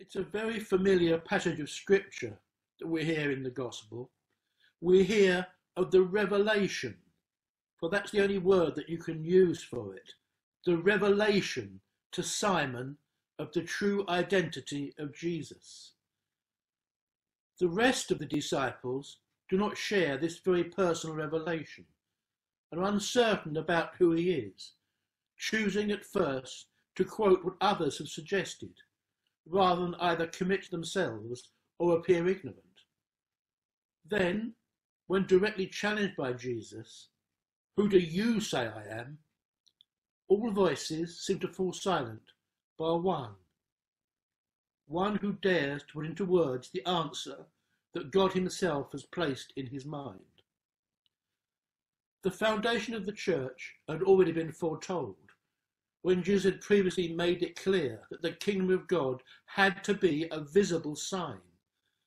It's a very familiar passage of scripture that we hear in the gospel. We hear of the revelation, for that's the only word that you can use for it. The revelation to Simon of the true identity of Jesus. The rest of the disciples do not share this very personal revelation and are uncertain about who he is, choosing at first to quote what others have suggested rather than either commit themselves or appear ignorant. Then, when directly challenged by Jesus, Who do you say I am? all voices seem to fall silent bar one. One who dares to put into words the answer that God Himself has placed in his mind. The foundation of the church had already been foretold when Jesus had previously made it clear that the kingdom of God had to be a visible sign,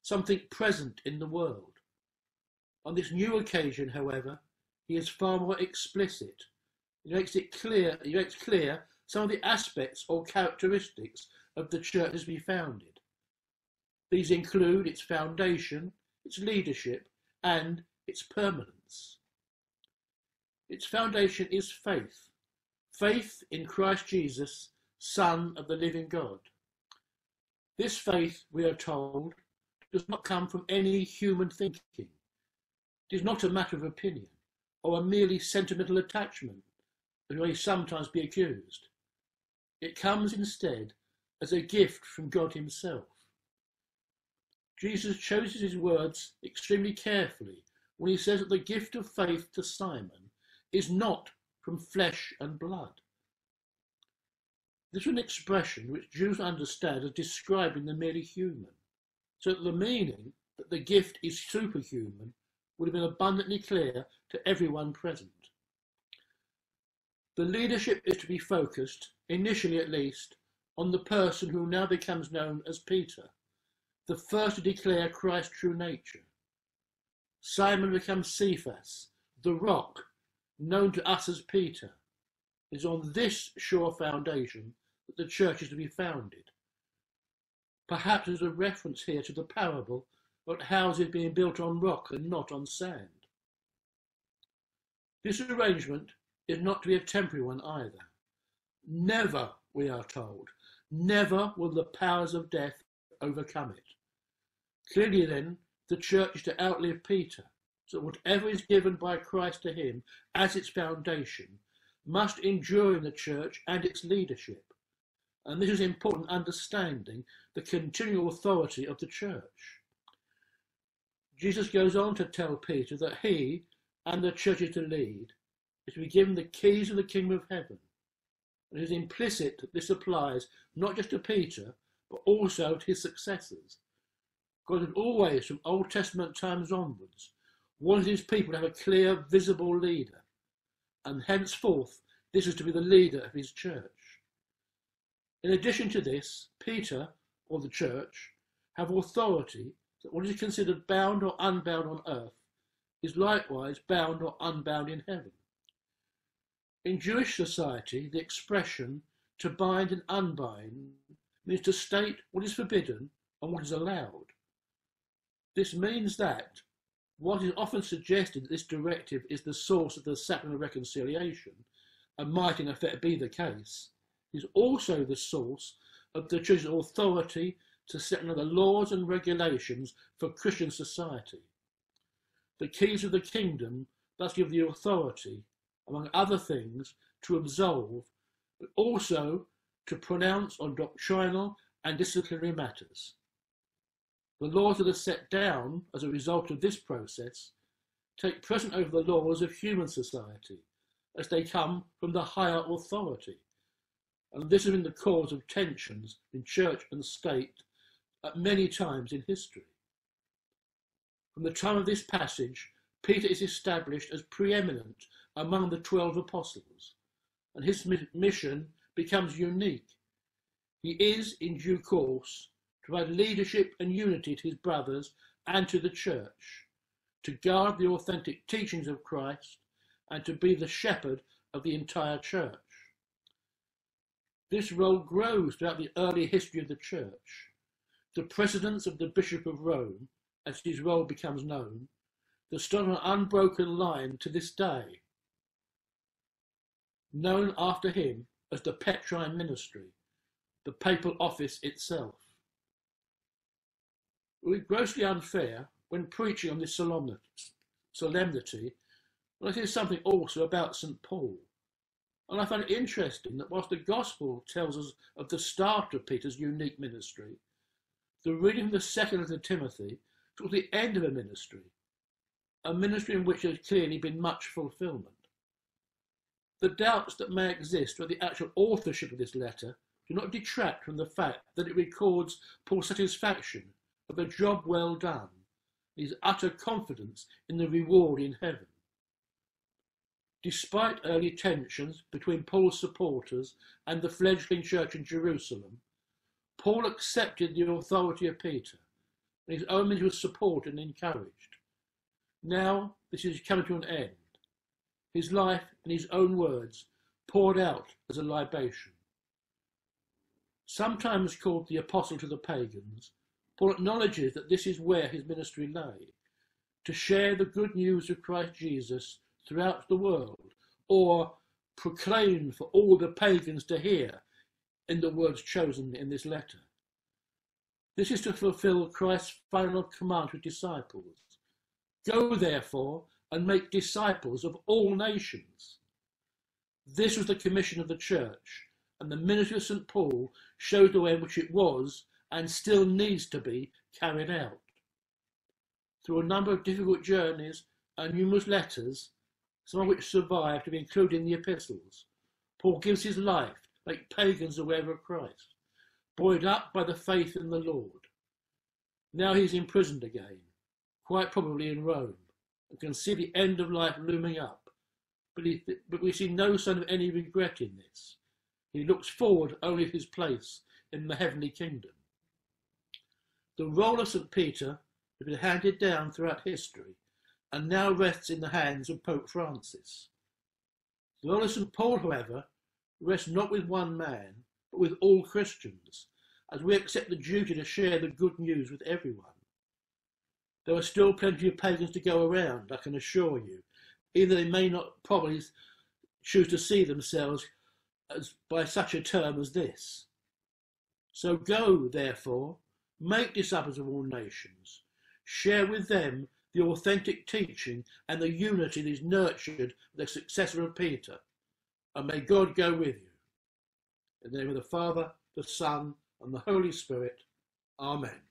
something present in the world. On this new occasion, however, he is far more explicit. He makes it clear, he makes clear some of the aspects or characteristics of the church as we founded. These include its foundation, its leadership, and its permanence. Its foundation is faith, Faith in Christ Jesus, Son of the living God. This faith, we are told, does not come from any human thinking. It is not a matter of opinion or a merely sentimental attachment, as may sometimes be accused. It comes instead as a gift from God Himself. Jesus chooses his words extremely carefully when he says that the gift of faith to Simon is not from flesh and blood. This is an expression which Jews understand as describing the merely human, so that the meaning that the gift is superhuman would have been abundantly clear to everyone present. The leadership is to be focused, initially at least, on the person who now becomes known as Peter, the first to declare Christ's true nature. Simon becomes Cephas, the rock known to us as Peter. Is on this sure foundation that the church is to be founded. Perhaps there's a reference here to the parable about houses being built on rock and not on sand. This arrangement is not to be a temporary one either. Never, we are told, never will the powers of death overcome it. Clearly, then, the church is to outlive Peter so whatever is given by Christ to him as its foundation must endure in the church and its leadership. And this is important understanding the continual authority of the church. Jesus goes on to tell Peter that he and the church is to lead, is to be given the keys of the kingdom of heaven. And It is implicit that this applies not just to Peter, but also to his successors. God had always, from Old Testament times onwards, wanted his people to have a clear, visible leader, and henceforth this is to be the leader of his church. In addition to this, Peter, or the church, have authority that what is considered bound or unbound on earth is likewise bound or unbound in heaven. In Jewish society, the expression to bind and unbind means to state what is forbidden and what is allowed. This means that what is often suggested that this directive is the source of the sacrament of reconciliation, and might in effect be the case, is also the source of the church's authority to set the laws and regulations for Christian society. The keys of the kingdom thus give the authority, among other things, to absolve, but also to pronounce on doctrinal and disciplinary matters. The laws that are set down as a result of this process take precedence over the laws of human society as they come from the higher authority. And this has been the cause of tensions in church and state at many times in history. From the time of this passage, Peter is established as preeminent among the twelve apostles, and his mission becomes unique. He is, in due course, to provide leadership and unity to his brothers and to the church, to guard the authentic teachings of Christ, and to be the shepherd of the entire church. This role grows throughout the early history of the church. the precedence of the Bishop of Rome, as his role becomes known, that stood an unbroken line to this day, known after him as the Petrine Ministry, the papal office itself. It would be grossly unfair when preaching on this solemnity, but it is something also about St. Paul. And I find it interesting that whilst the Gospel tells us of the start of Peter's unique ministry, the reading of the second letter to Timothy towards the end of a ministry, a ministry in which there has clearly been much fulfilment. The doubts that may exist about the actual authorship of this letter do not detract from the fact that it records Paul's satisfaction of a job well done, his utter confidence in the reward in heaven. Despite early tensions between Paul's supporters and the fledgling church in Jerusalem, Paul accepted the authority of Peter, and his ministry was supported and encouraged. Now this is coming to an end. His life, in his own words, poured out as a libation. Sometimes called the apostle to the pagans, Paul acknowledges that this is where his ministry lay, to share the good news of Christ Jesus throughout the world, or proclaim for all the pagans to hear in the words chosen in this letter. This is to fulfill Christ's final command to disciples. Go therefore and make disciples of all nations. This was the commission of the church, and the ministry of St. Paul showed the way in which it was and still needs to be carried out. Through a number of difficult journeys and numerous letters, some of which survive to be included in the epistles, Paul gives his life to make pagans aware of Christ, buoyed up by the faith in the Lord. Now he's imprisoned again, quite probably in Rome, and can see the end of life looming up. But, he, but we see no sign of any regret in this. He looks forward only to his place in the heavenly kingdom. The role of St. Peter has been handed down throughout history and now rests in the hands of Pope Francis. The role of St. Paul, however, rests not with one man, but with all Christians, as we accept the duty to share the good news with everyone. There are still plenty of pagans to go around, I can assure you, even they may not probably choose to see themselves as by such a term as this. So go, therefore, Make disciples of all nations. Share with them the authentic teaching and the unity that is nurtured by the successor of Peter. And may God go with you. In the name of the Father, the Son, and the Holy Spirit. Amen.